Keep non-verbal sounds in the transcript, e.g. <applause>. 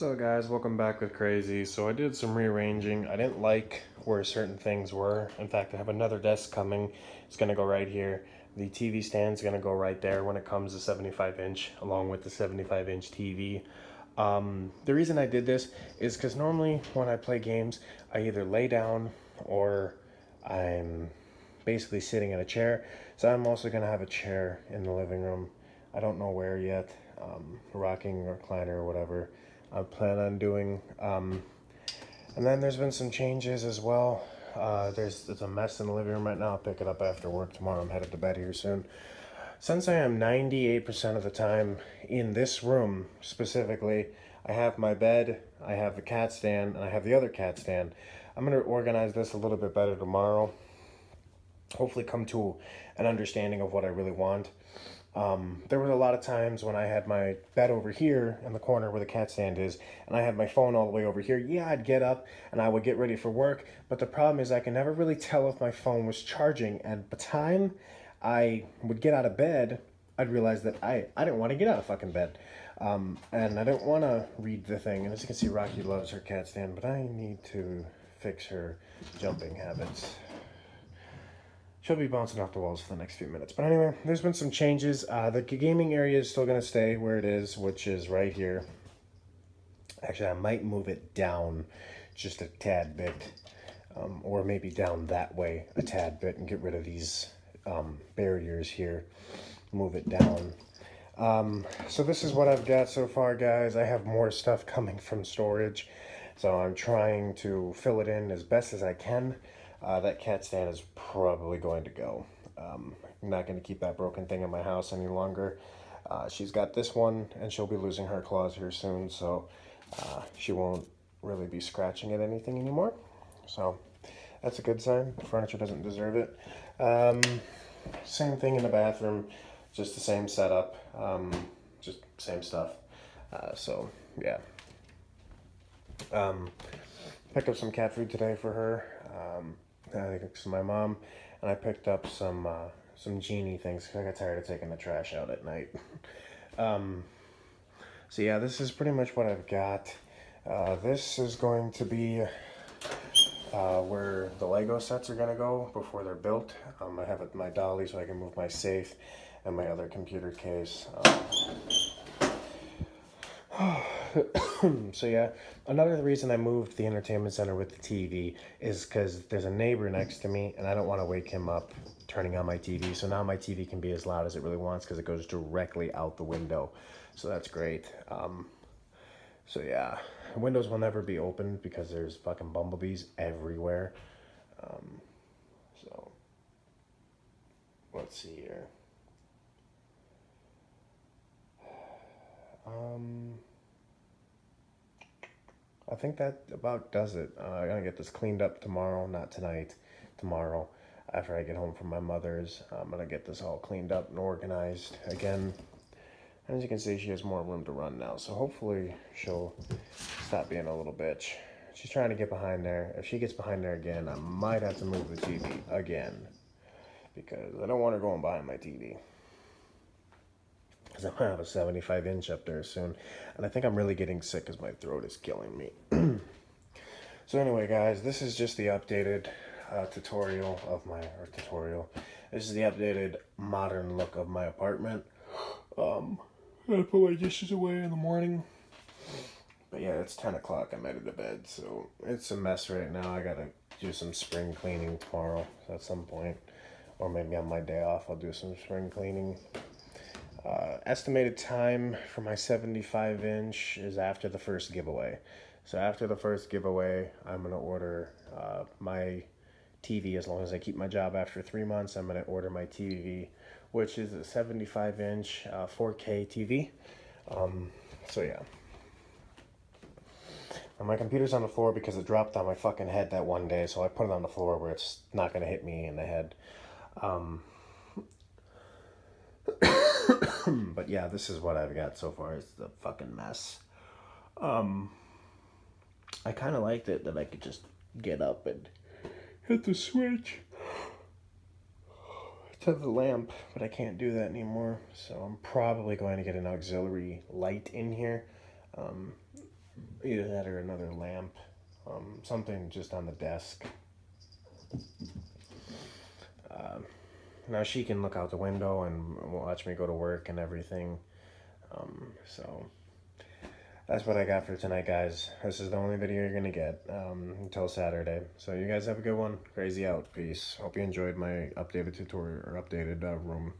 So guys, welcome back with Krazzy. So I did some rearranging. I didn't like where certain things were. In fact, I have another desk coming. It's gonna go right here. The TV stand's gonna go right there when it comes to 75 inch, along with the 75 inch TV. Um, the reason I did this is because normally when I play games, I either lay down or I'm basically sitting in a chair. So I'm also gonna have a chair in the living room. I don't know where yet, um, rocking recliner or whatever. I plan on doing. Um, and then there's been some changes as well. Uh, there's, there's a mess in the living room right now. I'll pick it up after work tomorrow. I'm headed to bed here soon. Since I am 98% of the time in this room specifically, I have my bed, I have the cat stand, and I have the other cat stand. I'm going to organize this a little bit better tomorrow. Hopefully come to an understanding of what I really want. Um, there was a lot of times when I had my bed over here in the corner where the cat stand is, and I had my phone all the way over here. Yeah, I'd get up and I would get ready for work, but the problem is I can never really tell if my phone was charging. And by the time I would get out of bed, I'd realize that I, I didn't want to get out of fucking bed. Um, and I didn't want to read the thing. And as you can see, Rocky loves her cat stand, but I need to fix her jumping habits. She'll be bouncing off the walls for the next few minutes. But anyway, there's been some changes. Uh, the gaming area is still going to stay where it is, which is right here. Actually, I might move it down just a tad bit. Um, or maybe down that way a tad bit and get rid of these um, barriers here. Move it down. Um, so this is what I've got so far, guys. I have more stuff coming from storage. So I'm trying to fill it in as best as I can. Uh, that cat stand is probably going to go. Um, I'm not going to keep that broken thing in my house any longer. Uh, she's got this one, and she'll be losing her claws here soon, so uh, she won't really be scratching at anything anymore. So that's a good sign. The furniture doesn't deserve it. Um, same thing in the bathroom, just the same setup, um, just same stuff. Uh, so yeah. Um, picked up some cat food today for her. Um, It's my mom, and I picked up some uh, some genie things because I got tired of taking the trash out at night. <laughs> um, so yeah, this is pretty much what I've got. Uh, this is going to be uh, where the Lego sets are going to go before they're built. Um, I have it my dolly so I can move my safe and my other computer case. Um, <sighs> <sighs> <coughs> so yeah, another reason I moved the entertainment center with the TV is because there's a neighbor next to me and I don't want to wake him up turning on my TV. So now my TV can be as loud as it really wants because it goes directly out the window. So that's great. Um, so yeah, windows will never be opened because there's fucking bumblebees everywhere. Um, so let's see here. I think that about does it. Uh, I'm gonna get this cleaned up tomorrow, not tonight, tomorrow. After I get home from my mother's, I'm gonna get this all cleaned up and organized again. And as you can see, she has more room to run now, so hopefully she'll stop being a little bitch. She's trying to get behind there. If she gets behind there again, I might have to move the TV again because I don't want her going behind my TV because I'm gonna have a 75 inch up there soon, and I think I'm really getting sick because my throat is killing me. <clears throat> so anyway, guys, this is just the updated uh, tutorial of my or tutorial. This is the updated modern look of my apartment. Um, I put my dishes away in the morning. But yeah, it's 10 o'clock. I'm headed to bed, so it's a mess right now. I gotta do some spring cleaning tomorrow at some point, or maybe on my day off, I'll do some spring cleaning. Uh, estimated time for my 75 inch is after the first giveaway. So after the first giveaway, I'm going to order uh, my TV as long as I keep my job after three months. I'm going to order my TV, which is a 75 inch uh, 4K TV. Um, so yeah. And my computer's on the floor because it dropped on my fucking head that one day, so I put it on the floor where it's not going to hit me in the head. Um, <coughs> but yeah, this is what I've got so far. It's the fucking mess. Um, I kind of liked it that I could just get up and hit the switch <gasps> to the lamp, but I can't do that anymore. So I'm probably going to get an auxiliary light in here. Um, Either that or another lamp. Um, something just on the desk. Now she can look out the window and watch me go to work and everything. Um, so that's what I got for tonight, guys. This is the only video you're gonna get um, until Saturday. So you guys have a good one. Krazzy out. Peace. Hope you enjoyed my updated tutorial or updated uh, room.